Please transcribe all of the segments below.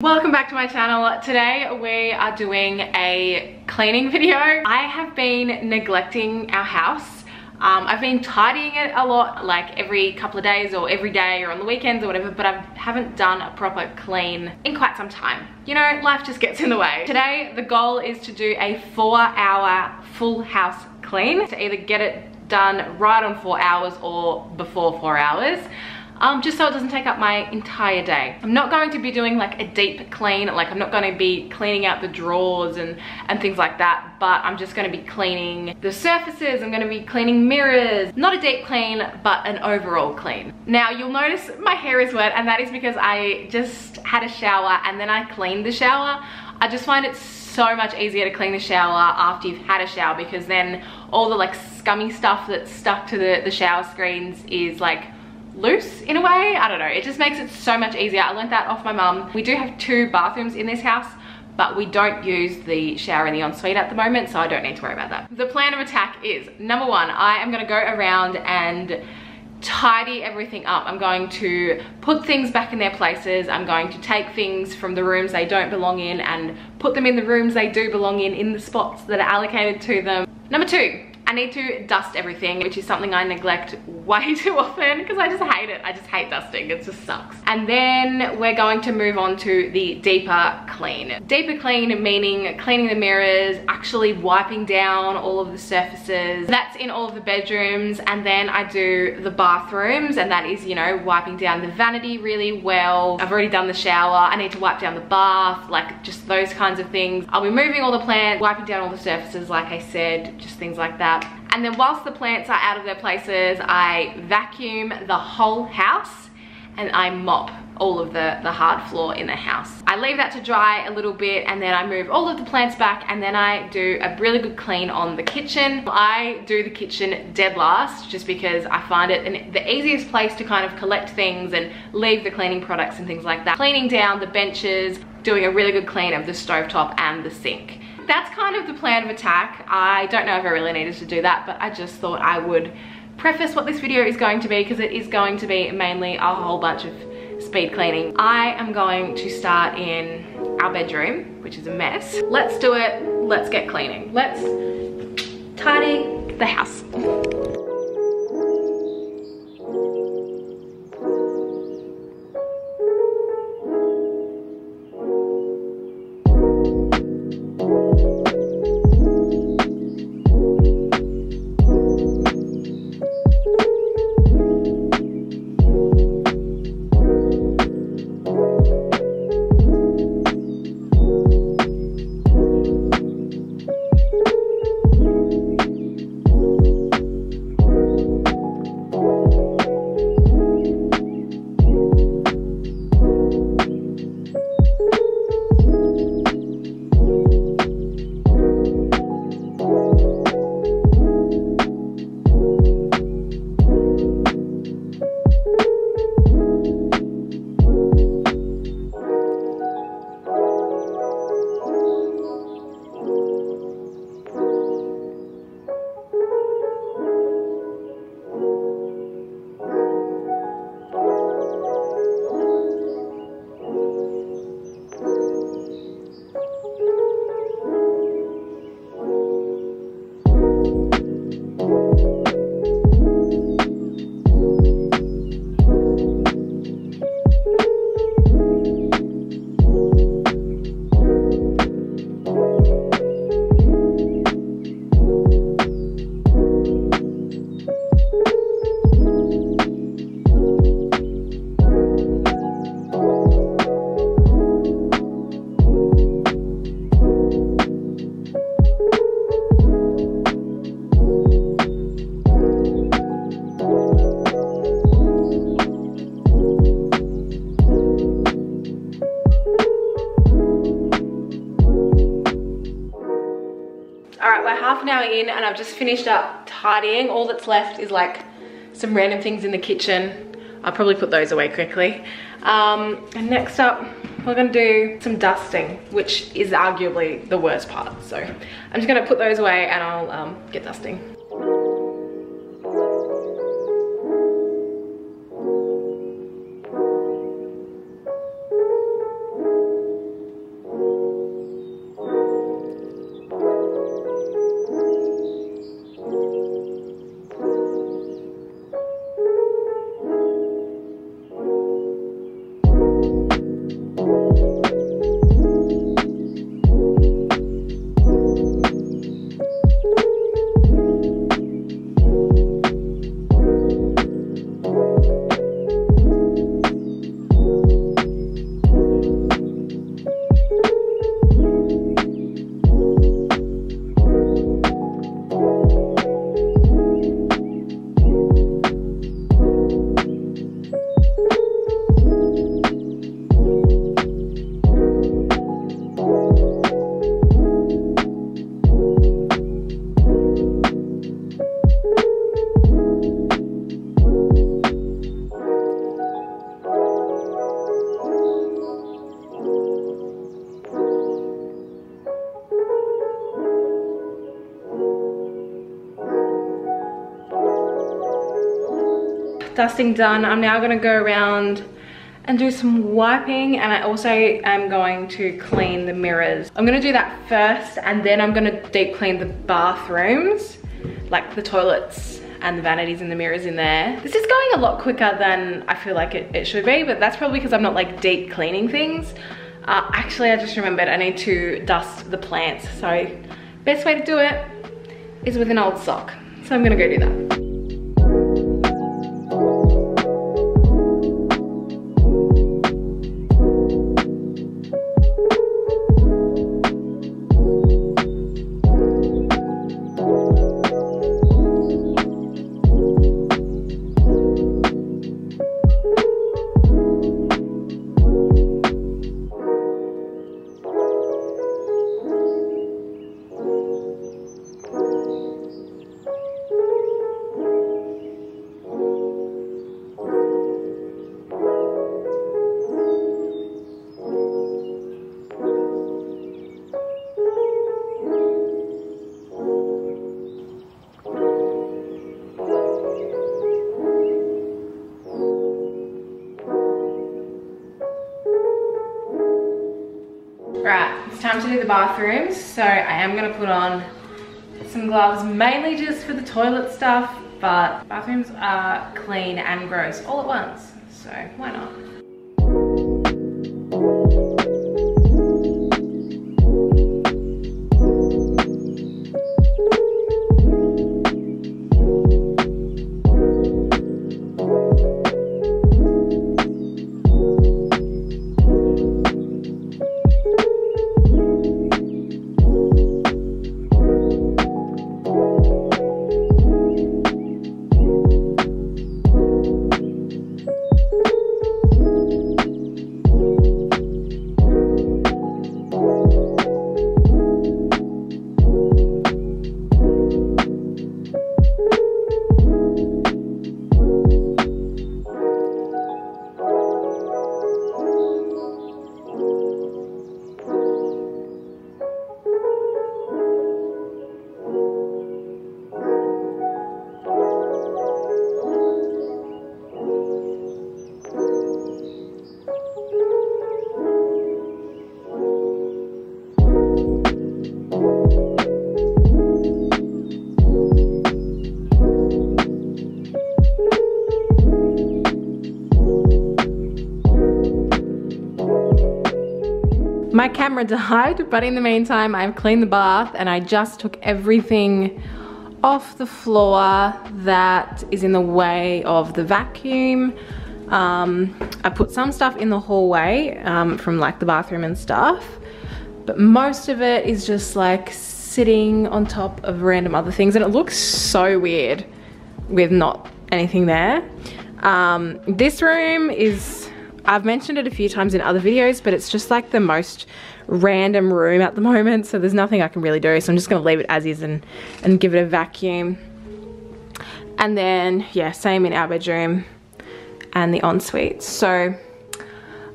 Welcome back to my channel. Today we are doing a cleaning video. I have been neglecting our house. Um, I've been tidying it a lot, like every couple of days or every day or on the weekends or whatever, but I haven't done a proper clean in quite some time. You know, life just gets in the way. Today, the goal is to do a four hour full house clean, to either get it done right on four hours or before four hours um, just so it doesn't take up my entire day. I'm not going to be doing like a deep clean, like I'm not going to be cleaning out the drawers and, and things like that, but I'm just going to be cleaning the surfaces, I'm going to be cleaning mirrors. Not a deep clean, but an overall clean. Now you'll notice my hair is wet and that is because I just had a shower and then I cleaned the shower. I just find it so much easier to clean the shower after you've had a shower because then all the like scummy stuff that's stuck to the, the shower screens is like loose in a way. I don't know. It just makes it so much easier. I learned that off my mum. We do have two bathrooms in this house but we don't use the shower in the ensuite at the moment, so I don't need to worry about that. The plan of attack is, number one, I am gonna go around and tidy everything up. I'm going to put things back in their places. I'm going to take things from the rooms they don't belong in and put them in the rooms they do belong in, in the spots that are allocated to them. Number two, I need to dust everything, which is something I neglect way too often because I just hate it. I just hate dusting, it just sucks. And then we're going to move on to the deeper clean. Deeper clean meaning cleaning the mirrors, actually wiping down all of the surfaces. That's in all of the bedrooms and then I do the bathrooms and that is, you know, wiping down the vanity really well. I've already done the shower. I need to wipe down the bath, like just those kinds of things. I'll be moving all the plants, wiping down all the surfaces like I said, just things like that. And then whilst the plants are out of their places, I vacuum the whole house and I mop all of the, the hard floor in the house. I leave that to dry a little bit and then I move all of the plants back and then I do a really good clean on the kitchen. I do the kitchen dead last just because I find it an, the easiest place to kind of collect things and leave the cleaning products and things like that. Cleaning down the benches, doing a really good clean of the stovetop and the sink that's kind of the plan of attack. I don't know if I really needed to do that, but I just thought I would preface what this video is going to be because it is going to be mainly a whole bunch of speed cleaning. I am going to start in our bedroom, which is a mess. Let's do it. Let's get cleaning. Let's tidy the house. Half an hour in and I've just finished up tidying. All that's left is like some random things in the kitchen. I'll probably put those away quickly. Um, and next up, we're gonna do some dusting, which is arguably the worst part. So I'm just gonna put those away and I'll um, get dusting. Dusting done. I'm now gonna go around and do some wiping and I also am going to clean the mirrors. I'm gonna do that first and then I'm gonna deep clean the bathrooms, like the toilets and the vanities and the mirrors in there. This is going a lot quicker than I feel like it, it should be, but that's probably because I'm not like deep cleaning things. Uh, actually, I just remembered I need to dust the plants. So best way to do it is with an old sock. So I'm gonna go do that. Bathrooms. So I am gonna put on some gloves, mainly just for the toilet stuff, but bathrooms are clean and gross all at once. So why not? Camera died, but in the meantime, I've cleaned the bath and I just took everything off the floor that is in the way of the vacuum. Um, I put some stuff in the hallway um, from like the bathroom and stuff, but most of it is just like sitting on top of random other things and it looks so weird with not anything there. Um, this room is I've mentioned it a few times in other videos, but it's just like the most random room at the moment, so there's nothing I can really do. So I'm just gonna leave it as is and, and give it a vacuum. And then, yeah, same in our bedroom and the ensuite. So,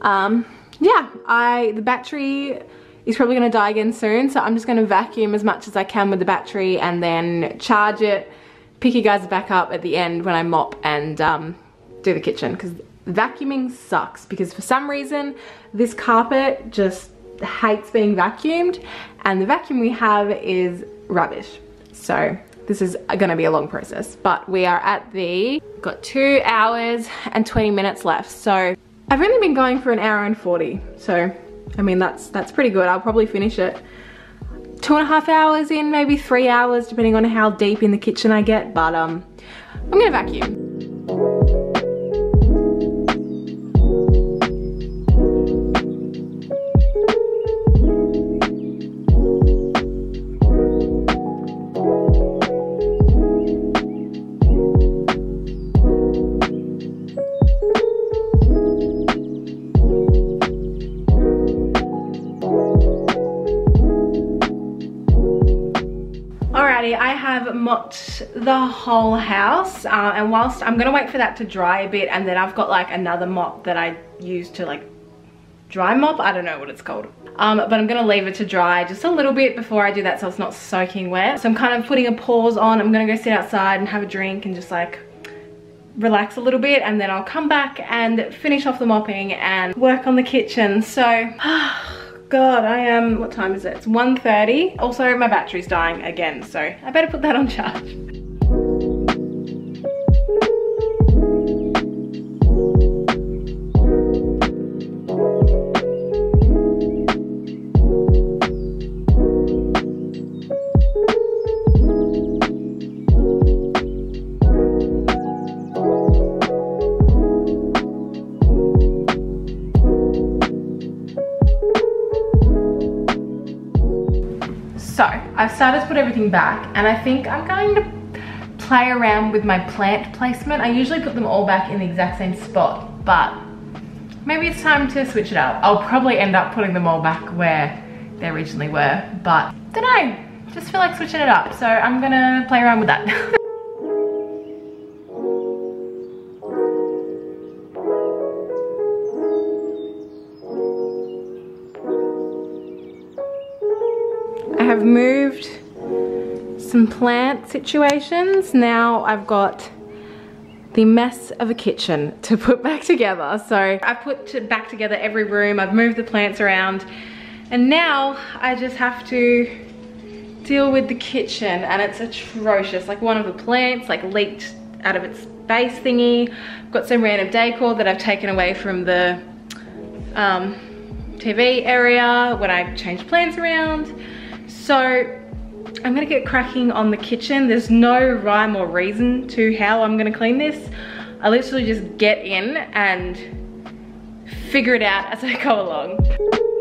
um, yeah, I the battery is probably gonna die again soon, so I'm just gonna vacuum as much as I can with the battery and then charge it, pick you guys back up at the end when I mop and um, do the kitchen, because vacuuming sucks because for some reason this carpet just hates being vacuumed and the vacuum we have is rubbish. So this is gonna be a long process, but we are at the, got two hours and 20 minutes left. So I've only been going for an hour and 40. So, I mean, that's, that's pretty good. I'll probably finish it two and a half hours in, maybe three hours, depending on how deep in the kitchen I get, but um, I'm gonna vacuum. The whole house uh, and whilst I'm gonna wait for that to dry a bit and then I've got like another mop that I use to like dry mop I don't know what it's called um, but I'm gonna leave it to dry just a little bit before I do that so it's not soaking wet so I'm kind of putting a pause on I'm gonna go sit outside and have a drink and just like relax a little bit and then I'll come back and finish off the mopping and work on the kitchen. So, God, I am, what time is it? It's 1.30. Also, my battery's dying again, so I better put that on charge. Put everything back and I think I'm going to play around with my plant placement. I usually put them all back in the exact same spot, but maybe it's time to switch it up. I'll probably end up putting them all back where they originally were, but don't know, just feel like switching it up. So I'm gonna play around with that. plant situations. Now I've got the mess of a kitchen to put back together. So I've put back together every room, I've moved the plants around, and now I just have to deal with the kitchen and it's atrocious. Like one of the plants like leaked out of its base thingy. I've got some random decor that I've taken away from the um, TV area when I changed plants around. So I'm gonna get cracking on the kitchen. There's no rhyme or reason to how I'm gonna clean this. I literally just get in and figure it out as I go along.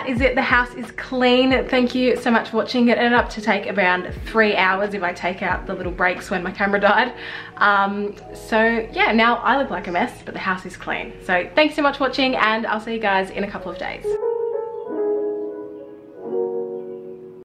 That is it, the house is clean. Thank you so much for watching. It ended up to take around three hours if I take out the little breaks when my camera died. Um, so yeah, now I look like a mess, but the house is clean. So thanks so much for watching and I'll see you guys in a couple of days.